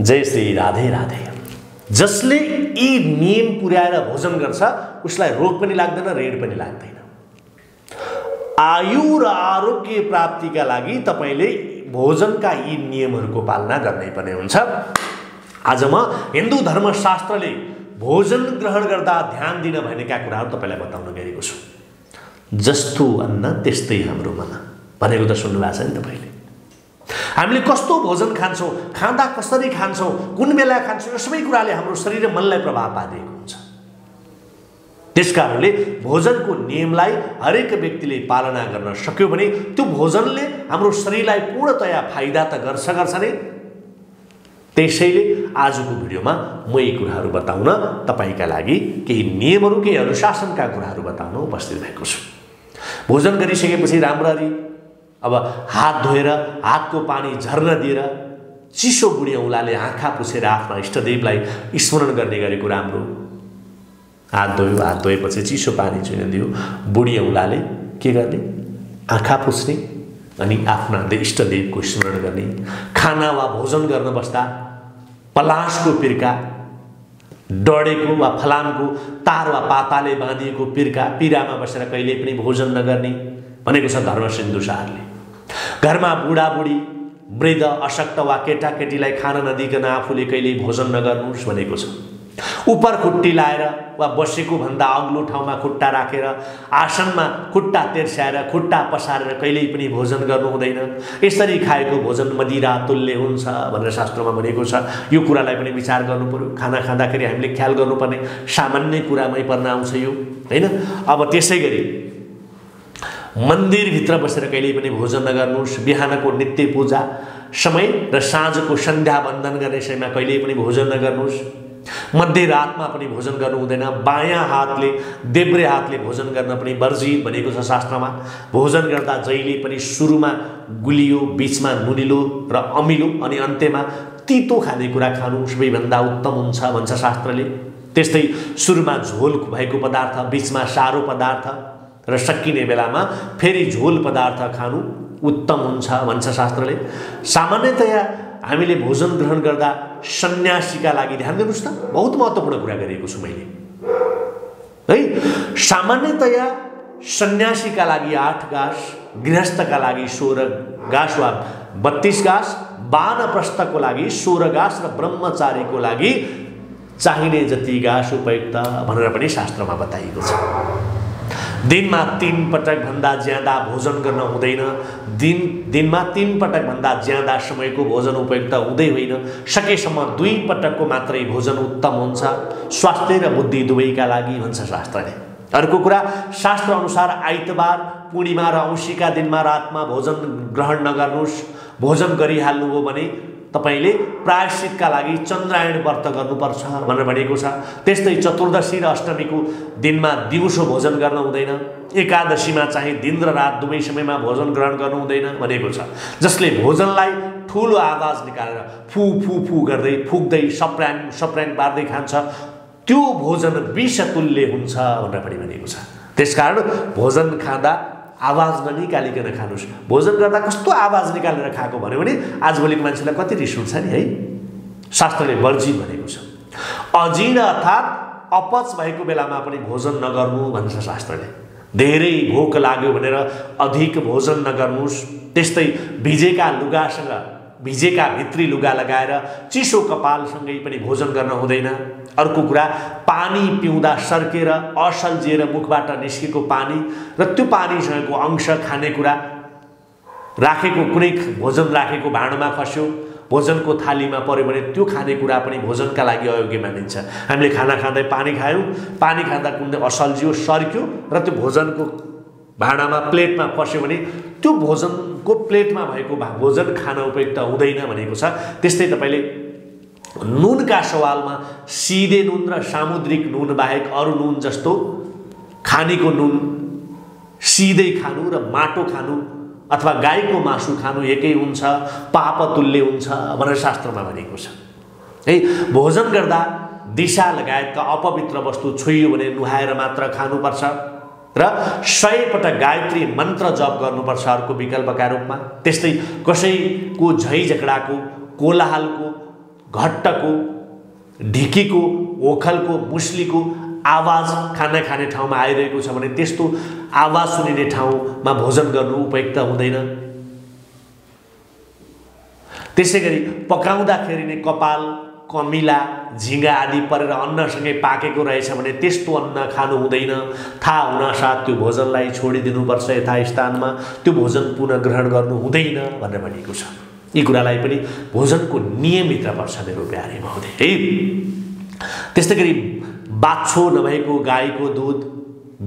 जय श्री राधे राधे। जसले यी नियम पुर्याएर भोजन गर्छ उसलाई रोग पनि लाग्दैन ऋण पनि लाग्दैन। आयु र आरोग्य प्राप्तिका लागि तपाईँले भोजनका यी नियमहरूको पालना गर्नै पर्ने हुन्छ। आज म हिन्दू धर्मशास्त्रले भोजन ग्रहण गर्दा ध्यान दिन भनेका कुराहरू तपाईँलाई बताउन गएको छु। जस्तो अन्न त्यस्तै हाम्रो मन। भनेको त सुन्नुभएको छ नि तपाईँले। हामीले कस्तो भोजन खान्छौँ खाँदा कसरी खान्छौँ कुन बेला खान्छौँ यो सबै कुराले हाम्रो शरीर र मनलाई प्रभाव पारिएको हुन्छ। त्यस कारणले भोजनको नियमलाई हरेक व्यक्तिले पालना गर्न सक्यो भने त्यो भोजनले हाम्रो शरीरलाई पूर्णतया फाइदा त गर्छ गर्छ नै। त्यसैले आजको भिडियोमा म यी कुराहरू बताउन तपाईँका लागि केही नियमहरू केही अनुशासनका कुराहरू बताउन उपस्थित भएको छु। भोजन गरिसकेपछि राम्ररी अब हात धोएर हातको पानी झर्न दिएर चिसो बुढी औँलाले आँखा पुछेर आफ्ना इष्टदेवलाई स्मरण गर्ने गरेको राम्रो हात धोयो हात धोएपछि चिसो पानी चुइन दियो। बुढी औँलाले के गर्ने? आँखा पुछ्ने अनि आफ्ना इष्टदेवको स्मरण गर्ने। खाना वा भोजन गर्न बस्दा पलासको पिर्का डढेको वा फलामको तार वा पाताले बाँधिएको पिर्का पिरामा बसेर कहिले पनि भोजन नगर्ने भनेको छ धर्म सिन्धुसारले घरमा बुढाबुढी वृद्ध अशक्त वा केटाकेटीलाई खान नदिकन आफूले कहिल्यै भोजन नगर्नुहोस् भनेको छ। उपर खुट्टी लाएर वा बसेको भन्दा अग्लो ठाउँमा खुट्टा राखेर आसनमा खुट्टा तेर्स्याएर खुट्टा पसारेर कहिल्यै पनि भोजन गर्नु हुँदैन। यसरी खाएको भोजन मदिरा तुल्य हुन्छ भनेर शास्त्रमा भनेको छ। यो कुरालाई पनि विचार गर्नु पऱ्यो खाना खाँदाखेरि हामीले ख्याल गर्नुपर्ने सामान्य कुरामै पर्न आउँछ यो होइन? अब त्यसै गरी मन्दिरभित्र बसेर कहिल्यै पनि भोजन नगर्नुहोस् बिहानको नित्य पूजा समय र साँझको सन्ध्या वन्दन गर्ने समयमा कहिल्यै पनि भोजन नगर्नुहोस्। मध्यरातमा पनि भोजन गर्नु हुँदैन। बायाँ हातले देब्रे हातले भोजन गर्न पनि वर्जित भनेको छ शास्त्रमा। भोजन गर्दा जहिले पनि सुरुमा गुलियो बिचमा नुनिलो र अमिलो अनि अन्त्यमा तितो खानेकुरा खानु सबैभन्दा उत्तम हुन्छ भन्छ शास्त्रले। त्यस्तै सुरुमा झोल भएको पदार्थ बिचमा सारो पदार्थ र सकिने बेलामा फेरि झोल पदार्थ खानु उत्तम हुन्छ भन्छ शास्त्रले। सामान्यतया हामीले भोजन ग्रहण गर्दा सन्यासीका लागि ध्यान दिनुहोस् त। बहुत महत्त्वपूर्ण कुरा गरिएको छु मैले। है? सामान्यतया सन्यासीका लागि आठ गाँस गृहस्थका लागि सोह्र गाँस वा बत्तिस गाँस वानप्रस्थको लागि सोह्र गाँस र ब्रह्मचारीको लागि चाहिने जति गाँस उपयुक्त भनेर पनि शास्त्रमा बताइएको छ। दिनमा तिन पटकभन्दा ज्यादा भोजन गर्न हुँदैन। दिन दिनमा तिन पटकभन्दा ज्यादा समयको भोजन उपयुक्त हुँदै होइन। सकेसम्म दुई पटकको मात्रै भोजन उत्तम हुन्छ। स्वास्थ्य र बुद्धि दुवैका लागि भन्छ शास्त्रले। अर्को कुरा शास्त्र अनुसार आइतबार पूर्णिमा र औँसीका दिनमा रातमा भोजन ग्रहण नगर्नुहोस्। भोजन गरिहाल्नु हो भने तपाईँले प्रायश्चितका लागि चन्द्रायण व्रत गर्नुपर्छ भनेर भनेको छ। त्यस्तै चतुर्दशी र अष्टमीको दिनमा दिउँसो भोजन गर्न हुँदैन। एकादशीमा चाहिँ दिन र रात दुवै समयमा भोजन ग्रहण गर्नु हुँदैन भनेको छ। जसले भोजनलाई ठुलो आवाज निकालेर फु फु फु गर्दै फुक्दै सप्रान सप्रान पार्दै खान्छ त्यो भोजन विषतुल्य हुन्छ भनेर पनि भनेको छ। त्यसकारण भोजन खाँदा आवाज ननिकालिकन खानुहोस्। भोजन गर्दा कस्तो आवाज निकालेर खाएको भन्यो भने आजभोलिको मान्छेलाई कति रिस उठ्छ नि है? शास्त्रले वर्जित भनेको छ। अजीर्ण अर्थात् अपच भएको बेलामा पनि भोजन नगर्नु भन्छ शास्त्रले। धेरै भोक लाग्यो भनेर अधिक भोजन नगर्नुहोस्। त्यस्तै भिजेका लुगासँग भिजेका भित्री लुगा लगाएर चिसो कपालसँगै पनि भोजन गर्न हुँदैन। अर्को कुरा पानी पिउँदा सर्केर असल्झिएर मुखबाट निस्केको पानी र त्यो पानीसँगको अंश खानेकुरा राखेको कुनै भोजन राखेको भाँडोमा खस्यो भोजनको थालीमा पऱ्यो भने त्यो खानेकुरा पनि भोजनको लागि अयोग्य मानिन्छ। हामीले खाना खाँदै पानी खायौँ पानी खाँदा कुनै असल्झियो सर्क्यो र त्यो भोजनको भाँडामा प्लेटमा पस्यो भने त्यो भोजनको प्लेटमा भएको भोजन खान उपयुक्त हुँदैन भनेको छ। त्यस्तै तपाईँले नुनका सवालमा सिधे नुन र सामुद्रिक नुन बाहेक अरू नुन जस्तो खानेको नुन सिधै खानु र माटो खानु अथवा गाईको मासु खानु एकै हुन्छ पापतुल्य हुन्छ भनेर शास्त्रमा भनेको छ। है भोजन गर्दा दिशा लगायतका अपवित्र वस्तु छोइयो भने नुहाएर मात्र खानुपर्छ। र सयपटक गायत्री मन्त्र जप गर्नुपर्छ अर्को विकल्पका रूपमा। त्यस्तै कसैको झै झगडाको कोलाहालको घट्टको ढिकीको ओखलको मुस्लीको आवाज खाना खाने ठाउँमा आइरहेको छ भने त्यस्तो आवाज सुनिने ठाउँमा भोजन गर्नु उपयुक्त हुँदैन। त्यसै गरी पकाउँदाखेरि नै कपाल कमिला झिँगा आदि परेर अन्नसँगै पाकेको रहेछ भने त्यस्तो अन्न खानु हुँदैन। थाहा हुनासाथ त्यो भोजनलाई छोडिदिनुपर्छ यथास्थानमा। त्यो भोजन पुनः ग्रहण गर्नु हुँदैन भनेर भनिएको छ। यी कुरालाई पनि भोजनको नियमभित्र पर्छ मेरो प्यारे महोदय। है त्यस्तै गरी बाछो नभएको गाईको दुध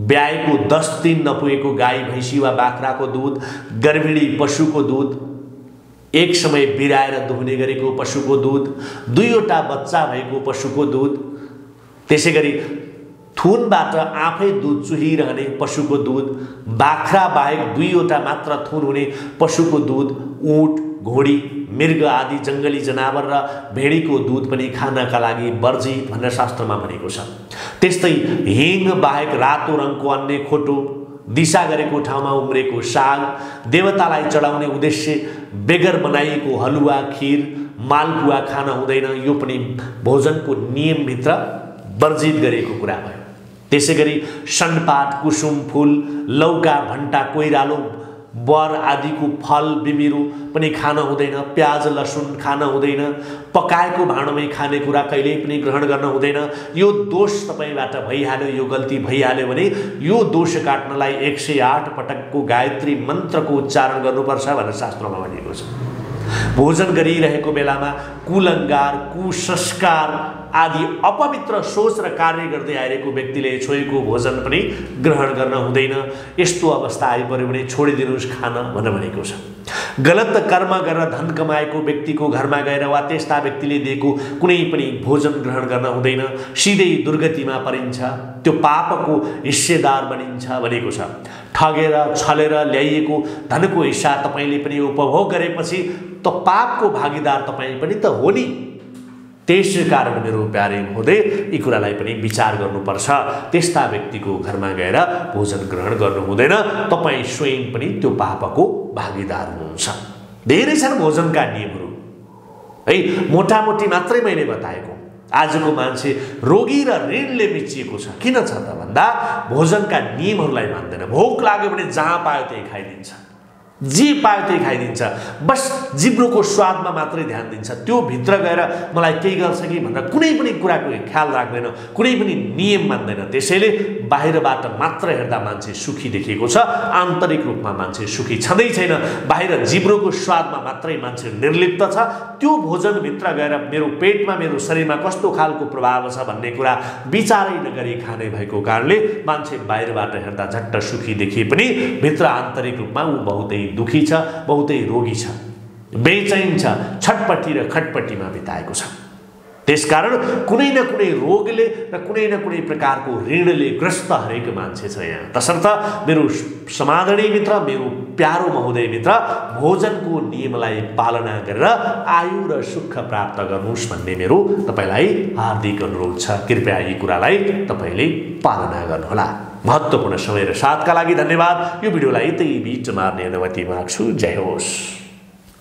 ब्याएको दस दिन नपुगेको गाई भैँसी वा बाख्राको दुध गर्भिणी पशुको दुध एक समय बिराएर दुहुने गरेको पशुको दुध दुईवटा बच्चा भएको पशुको दुध त्यसै गरी थुनबाट आफै दुध चुहिरहने पशुको दुध बाख्रा बाहेक दुईवटा मात्र थुन हुने पशुको दुध ऊँट घोडी मृग आदि जङ्गली जनावर र भेडीको दुध पनि खानका लागि वर्जित भनेर शास्त्रमा भनेको छ। त्यस्तै हिङ बाहेक रातो रङको अन्य खोटो दिशा गरेको ठाउँमा उम्रेको साग देवतालाई चढाउने उद्देश्य बेगर बनाइएको हलुवा खिर मालपुवा खान हुँदैन। यो पनि भोजनको नियमभित्र वर्जित गरेको कुरा भयो। त्यसै गरी सनपात कुसुम फुल लौका भन्टा कोइरालो बर आदिको फल बिमिरु पनि खान हुँदैन प्याज लसुन खान हुँदैन पकाएको भाँडोमै खाने कुरा कहिल्यै पनि ग्रहण गर्न हुँदैन। यो दोष तपाईँबाट भइहाल्यो यो गल्ती भइहाल्यो भने यो दोष काट्नलाई एक सय आठ पटकको गायत्री मन्त्रको उच्चारण गर्नुपर्छ भनेर शास्त्रमा भनिएको छ। भोजन गरिरहेको बेलामा कुलङ्गार कुसंस्कार आदि अपवित्र सोच र कार्य गर्दै आइरहेको व्यक्तिले छोएको भोजन पनि ग्रहण गर्न हुँदैन। यस्तो अवस्था आइपऱ्यो भने छोडिदिनुहोस् खान भनेर भनेको छ। गलत कर्म गरेर धन कमाएको व्यक्तिको घरमा गएर वा त्यस्ता व्यक्तिले दिएको कुनै पनि भोजन ग्रहण गर्न हुँदैन। सिधै दुर्गतिमा परिन्छ। त्यो पापको हिस्सेदार बनिन्छ भनेको छ। ठगेर छलेर ल्याइएको धनको हिस्सा तपाईँले पनि उपभोग गरेपछि त पापको भागीदार तपाईँ पनि त हो नि। त्यसै कारण मेरो प्यारे हुँदै यी कुरालाई पनि विचार गर्नुपर्छ। त्यस्ता व्यक्तिको घरमा गएर भोजन ग्रहण गर्नु हुँदैन। तपाईँ स्वयं पनि त्यो पापको भागीदार हुनुहुन्छ। धेरै छन् भोजनका नियमहरू। है मोटामोटी मात्रै मैले बताएको। आजको मान्छे रोगी र ऋणले मिचिएको छ। किन छ त भन्दा भोजनका नियमहरूलाई मान्दैन। भोक लाग्यो भने जहाँ पायो त्यही खाइदिन्छ। जे पायो त्यही खाइदिन्छ। बस जिब्रोको स्वादमा मात्रै ध्यान दिन्छ। त्यो भित्र गएर मलाई केही गर्छ कि भनेर कुनै पनि कुराको ख्याल राख्दैन कुनै पनि नियम मान्दैन। त्यसैले बाहिरबाट मात्र हेर्दा मान्छे सुखी देखिएको छ। आन्तरिक रूपमा मान्छे सुखी छँदै छैन। बाहिर जिब्रोको स्वादमा मात्रै मान्छे निर्लिप्त छ। त्यो भोजनभित्र गएर मेरो पेटमा मेरो शरीरमा कस्तो खालको प्रभाव छ भन्ने कुरा विचारै नगरी खाने भएको कारणले मान्छे बाहिरबाट हेर्दा झट्ट सुखी देखिए पनि भित्र आन्तरिक रूपमा ऊ बहुतै दुखी छ बहुतै रोगी छ बेचैन छ छटपट्टि र खटपट्टिमा बिताएको छ। त्यसकारण कुनै न कुनै रोगले र कुनै न कुनै प्रकारको ऋणले ग्रस्त हरेक मान्छे छ यहाँ। तसर्थ मेरो समादरणीय मित्र मेरो प्यारो महोदय मित्र भोजनको नियमलाई पालना गरेर आयु र सुख प्राप्त गर्नुहोस् भन्ने मेरो तपाईँलाई हार्दिक अनुरोध छ। कृपया यी कुरालाई तपाईँले पालना गर्नुहोला। महत्त्वपूर्ण समय र साथका लागि धन्यवाद। यो भिडियोलाई यतै बिच मार्ने अनुमति माग्छु। जय होस्।